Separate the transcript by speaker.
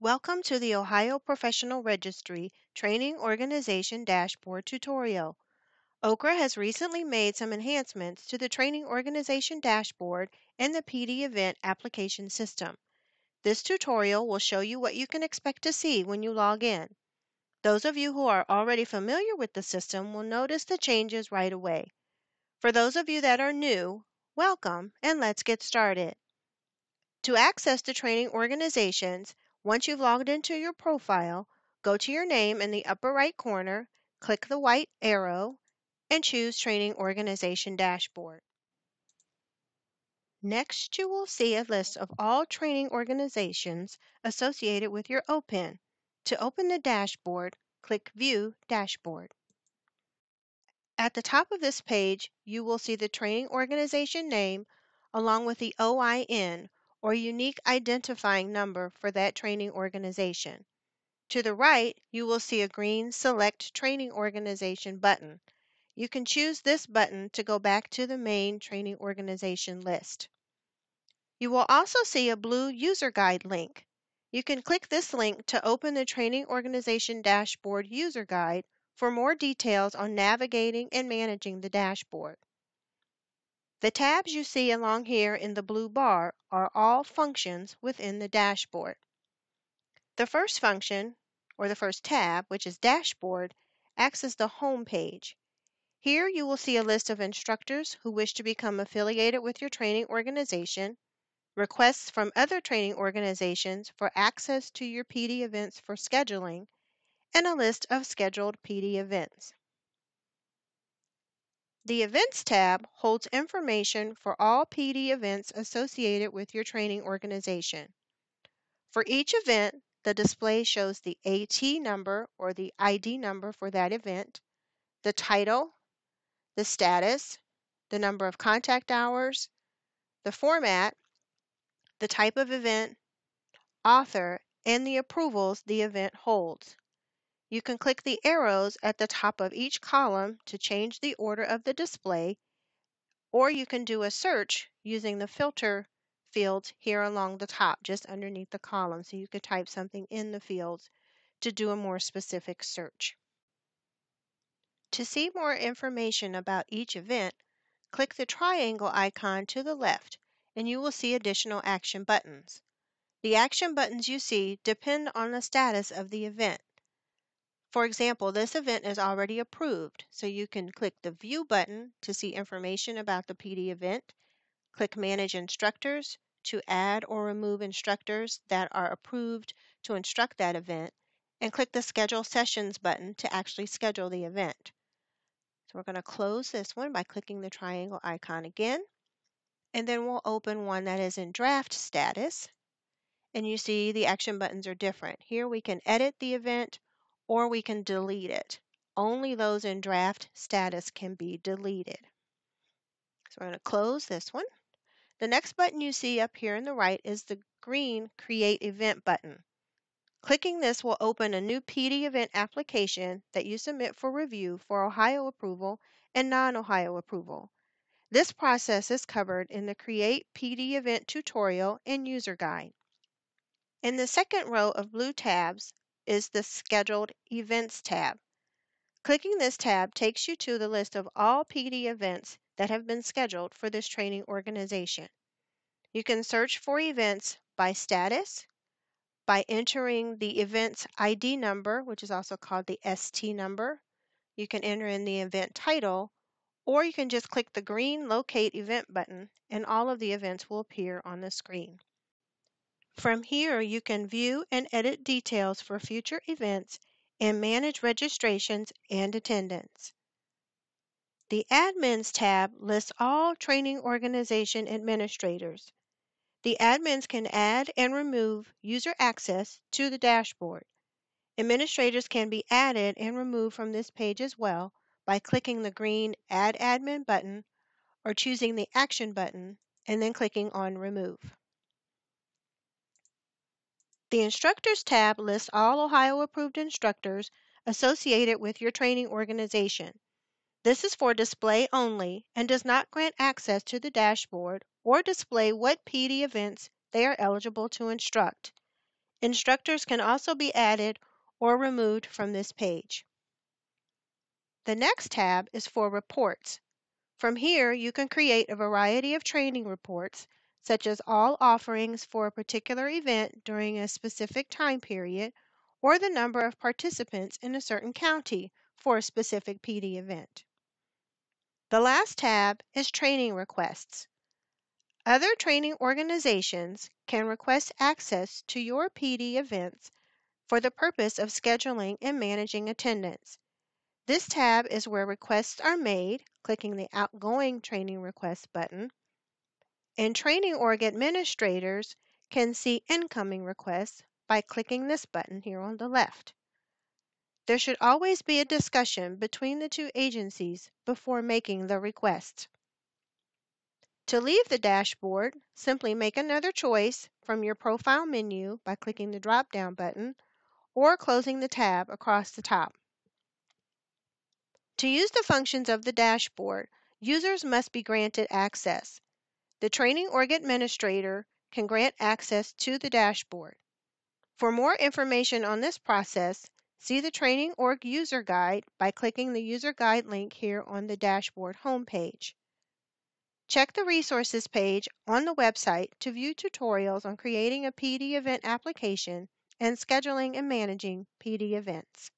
Speaker 1: Welcome to the Ohio Professional Registry Training Organization Dashboard tutorial. OCCRRA has recently made some enhancements to the Training Organization Dashboard and the PD Event application system. This tutorial will show you what you can expect to see when you log in. Those of you who are already familiar with the system will notice the changes right away. For those of you that are new, welcome and let's get started. To access the training organizations, once you've logged into your profile, go to your name in the upper right corner, click the white arrow, and choose Training Organization Dashboard. Next, you will see a list of all training organizations associated with your OPIN. To open the dashboard, click View Dashboard. At the top of this page, you will see the training organization name along with the OIN or unique identifying number for that training organization. To the right, you will see a green Select Training Organization button. You can choose this button to go back to the main training organization list. You will also see a blue user guide link. You can click this link to open the Training Organization Dashboard user guide for more details on navigating and managing the dashboard. The tabs you see along here in the blue bar are all functions within the dashboard. The first function, or the first tab, which is Dashboard, acts as the home page. Here you will see a list of instructors who wish to become affiliated with your training organization, requests from other training organizations for access to your PD events for scheduling, and a list of scheduled PD events. The Events tab holds information for all PD events associated with your training organization. For each event, the display shows the AT number or the ID number for that event, the title, the status, the number of contact hours, the format, the type of event, author, and the approvals the event holds. You can click the arrows at the top of each column to change the order of the display, or you can do a search using the filter fields here along the top, just underneath the column. So you could type something in the fields to do a more specific search. To see more information about each event, click the triangle icon to the left and you will see additional action buttons. The action buttons you see depend on the status of the event. For example, this event is already approved, so you can click the View button to see information about the PD event, click Manage Instructors to add or remove instructors that are approved to instruct that event, and click the Schedule Sessions button to actually schedule the event. So we're going to close this one by clicking the triangle icon again, and then we'll open one that is in draft status, and you see the action buttons are different. Here we can edit the event or we can delete it. Only those in draft status can be deleted. So we're going to close this one. The next button you see up here in the right is the green Create Event button. Clicking this will open a new PD event application that you submit for review for Ohio approval and non-Ohio approval. This process is covered in the Create PD Event tutorial and user guide. In the second row of blue tabs, is the Scheduled Events tab. Clicking this tab takes you to the list of all PD events that have been scheduled for this training organization. You can search for events by status, by entering the event's ID number, which is also called the ST number. You can enter in the event title, or you can just click the green Locate Event button and all of the events will appear on the screen. From here, you can view and edit details for future events and manage registrations and attendance. The Admins tab lists all training organization administrators. The admins can add and remove user access to the dashboard. Administrators can be added and removed from this page as well by clicking the green Add Admin button or choosing the Action button and then clicking on Remove. The Instructors tab lists all Ohio approved instructors associated with your training organization. This is for display only and does not grant access to the dashboard or display what PD events they are eligible to instruct. Instructors can also be added or removed from this page. The next tab is for reports. From here, you can create a variety of training reports, such as all offerings for a particular event during a specific time period, or the number of participants in a certain county for a specific PD event. The last tab is Training Requests. Other training organizations can request access to your PD events for the purpose of scheduling and managing attendance. This tab is where requests are made, clicking the Outgoing Training Requests button, and training org administrators can see incoming requests by clicking this button here on the left. There should always be a discussion between the two agencies before making the request. To leave the dashboard, simply make another choice from your profile menu by clicking the drop-down button or closing the tab across the top. To use the functions of the dashboard, users must be granted access. The training org administrator can grant access to the dashboard. For more information on this process, see the Training Org User Guide by clicking the User Guide link here on the dashboard homepage. Check the resources page on the website to view tutorials on creating a PD event application and scheduling and managing PD events.